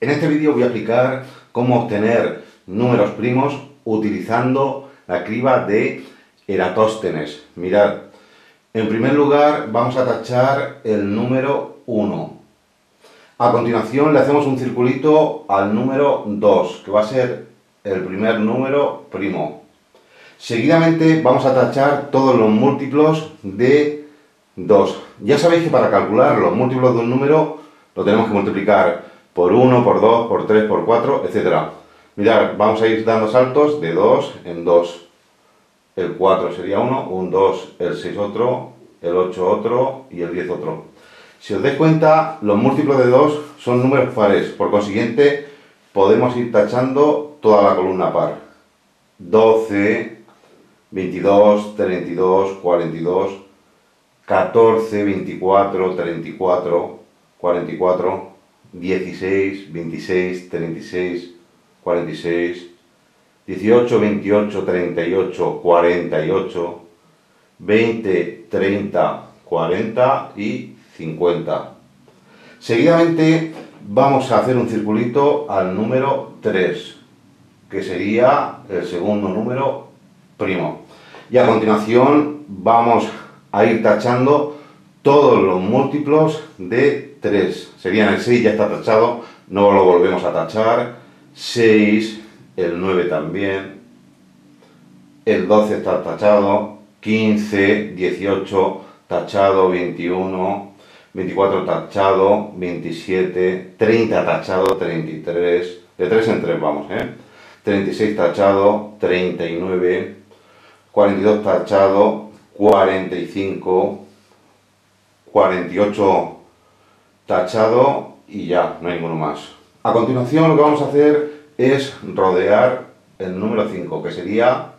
En este vídeo voy a explicar cómo obtener números primos utilizando la criba de Eratóstenes. Mirad, en primer lugar vamos a tachar el número 1. A continuación le hacemos un circulito al número 2, que va a ser el primer número primo. Seguidamente vamos a tachar todos los múltiplos de 2. Ya sabéis que para calcular los múltiplos de un número lo tenemos que multiplicar por 1, por 2, por 3, por 4, etc. Mirad, vamos a ir dando saltos de 2 en 2. El 4 sería 1, un 2, el 6 otro, el 8 otro y el 10 otro. Si os dais cuenta, los múltiplos de 2 son números pares, por consiguiente podemos ir tachando toda la columna par. 12, 22, 32, 42, 14, 24, 34, 44, 16, 26, 36, 46, 18, 28, 38, 48, 20, 30, 40 y 50. Seguidamente vamos a hacer un circulito al número 3, que sería el segundo número primo. Y a continuación vamos a ir tachando todos los múltiplos de 3. Serían el 6, ya está tachado, no lo volvemos a tachar. 6, el 9 también, el 12 está tachado, 15, 18 tachado, 21, 24 tachado, 27, 30 tachado, 33, de 3 en 3 vamos, ¿eh? 36 tachado, 39, 42 tachado, 45, 48 tachado y ya, no hay ninguno más. A continuación lo que vamos a hacer es rodear el número 5, que sería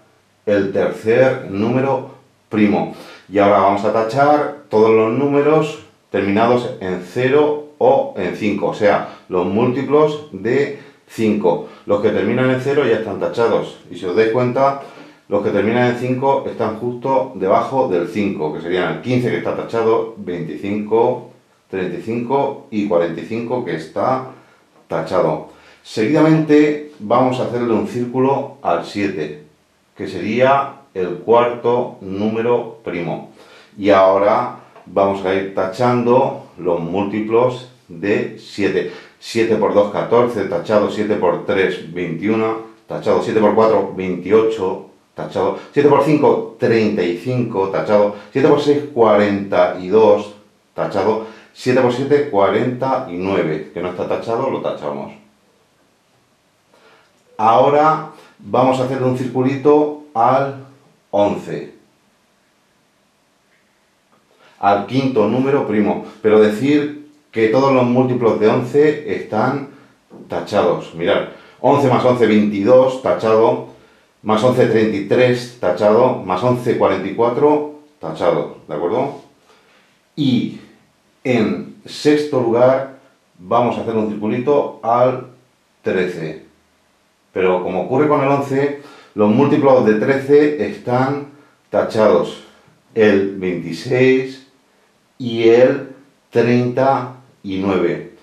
el tercer número primo. Y ahora vamos a tachar todos los números terminados en 0 o en 5, o sea, los múltiplos de 5. Los que terminan en 0 ya están tachados. Y si os dais cuenta, los que terminan en 5 están justo debajo del 5, que serían el 15 que está tachado, 25, 35 y 45 que está tachado. Seguidamente vamos a hacerle un círculo al 7, que sería el cuarto número primo. Y ahora vamos a ir tachando los múltiplos de 7. 7 por 2, 14, tachado 7 por 3, 21, tachado 7 por 4, 28, tachado 7 por 5, 35, tachado 7 por 6, 42, tachado 7 por 7, 49, que no está tachado, lo tachamos. Ahora vamos a hacer un circulito al 11. Al quinto número primo, pero decir que todos los múltiplos de 11 están tachados. Mirad, 11 más 11, 22, tachado, más 11, 33, tachado, más 11, 44, tachado, ¿de acuerdo? Y en sexto lugar vamos a hacer un circulito al 13. Pero como ocurre con el 11, los múltiplos de 13 están tachados. El 26 y el 30 y 9.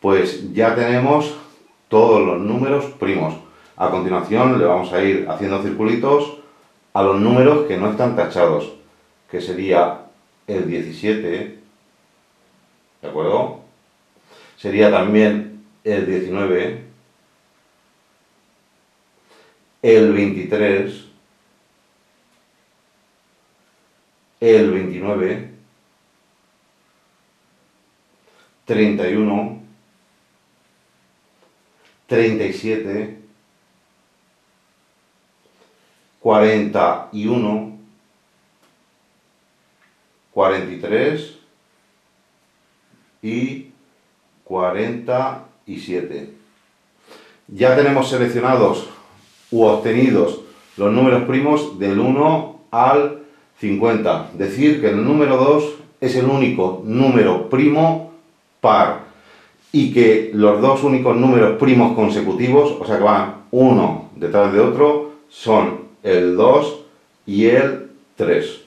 Pues ya tenemos todos los números primos. A continuación le vamos a ir haciendo circulitos a los números que no están tachados, que sería el 17, ¿de acuerdo? Sería también el 19, el 23, el 29, 31, 37, 41, 43 y 47. Ya tenemos seleccionados u obtenidos los números primos del 1 al 50. Decir que el número 2 es el único número primo par y que los dos únicos números primos consecutivos, o sea que van uno detrás de otro, son el 2 y el 3.